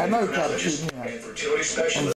I know he